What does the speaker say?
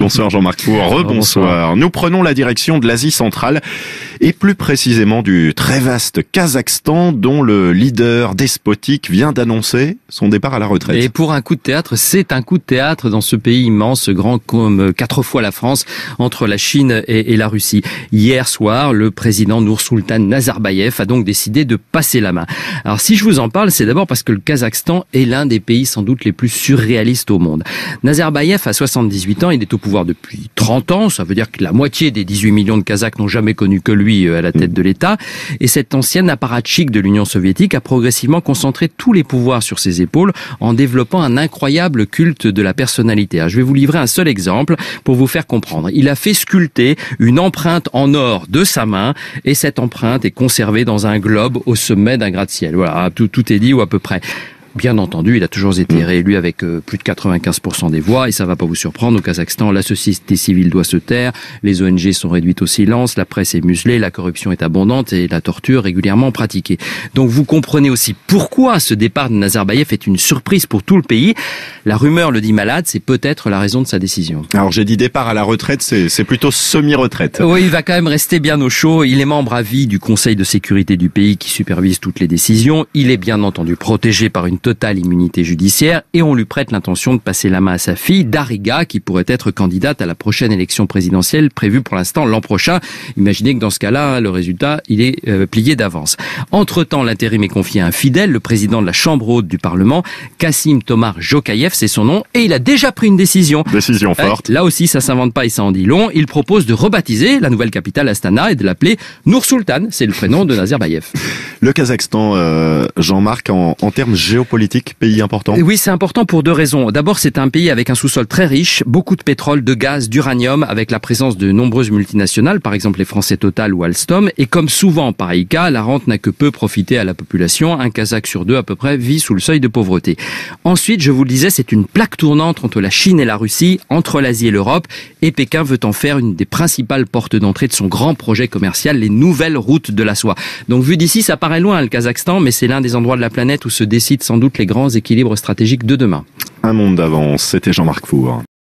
Bonsoir Jean-Marc Four, rebonsoir. Nous prenons la direction de l'Asie centrale et plus précisément du très vaste Kazakhstan dont le leader despotique vient d'annoncer son départ à la retraite. Et pour un coup de théâtre, c'est un coup de théâtre dans ce pays immense, grand comme quatre fois la France, entre la Chine et, la Russie. Hier soir, le président Nour-Sultan Nazarbayev a donc décidé de passer la main. Alors si je vous en parle, c'est d'abord parce que le Kazakhstan est l'un des pays sans doute les plus surréalistes au monde. Nazarbayev a 78 ans, il est au pouvoir depuis 30 ans. Ça veut dire que la moitié des 18 millions de Kazakhs n'ont jamais connu que lui euh, à la tête de l'État. Et cet ancien apparatchik de l'Union soviétique a progressivement concentré tous les pouvoirs sur ses épaules en développant un incroyable culte de la personnalité. Je vais vous livrer un seul exemple pour vous faire comprendre. Il a fait sculpter une empreinte en or de sa main et cette empreinte est conservée dans un globe au sommet d'un gratte-ciel. Voilà, tout, tout est dit ou à peu près. Bien entendu, il a toujours été mm. réélu avec euh, plus de 95% des voix et ça va pas vous surprendre. Au Kazakhstan, la société civile doit se taire, les ONG sont réduites au silence, la presse est muselée, la corruption est abondante et la torture régulièrement pratiquée. Donc vous comprenez aussi pourquoi ce départ de Nazarbayev est une surprise pour tout le pays. La rumeur le dit malade, c'est peut-être la raison de sa décision. Alors j'ai dit départ à la retraite, c'est plutôt semi-retraite. Oui, il va quand même rester bien au chaud. Il est membre à vie du Conseil de sécurité du pays qui supervise toutes les décisions. Il est bien entendu protégé par une totale immunité judiciaire et on lui prête l'intention de passer la main à sa fille, Dariga, qui pourrait être candidate à la prochaine élection présidentielle prévue pour l'instant l'an prochain. Imaginez que dans ce cas-là, le résultat, il est euh, plié d'avance. Entre-temps, l'intérim est confié à un fidèle, le président de la Chambre haute du Parlement, Kassim Tomar Jokayev, c'est son nom, et il a déjà pris une décision. Décision euh, forte. là aussi, ça s'invente pas et ça en dit long. Il propose de rebaptiser la nouvelle capitale Astana et de l'appeler Nour Sultan, c'est le prénom de Nazarbayev. Le Kazakhstan, euh, Jean-Marc, en, en termes géopolitiques, Oui, c'est important pour deux raisons. D'abord, c'est un pays avec un sous-sol très riche, beaucoup de pétrole, de gaz, d'uranium, avec la présence de nombreuses multinationales, par exemple les Français Total ou Alstom. Et comme souvent, pareil cas, la rente n'a que peu profité à la population. Un Kazakh sur deux, à peu près, vit sous le seuil de pauvreté. Ensuite, je vous le disais, c'est une plaque tournante entre la Chine et la Russie, entre l'Asie et l'Europe. Et Pékin veut en faire une des principales portes d'entrée de son grand projet commercial, les nouvelles routes de la soie. Donc, vu d'ici, ça paraît loin, le Kazakhstan, mais c'est l'un des endroits de la planète où se décident sans doute les grands équilibres stratégiques de demain. Un monde d'avance, c'était Jean-Marc Four.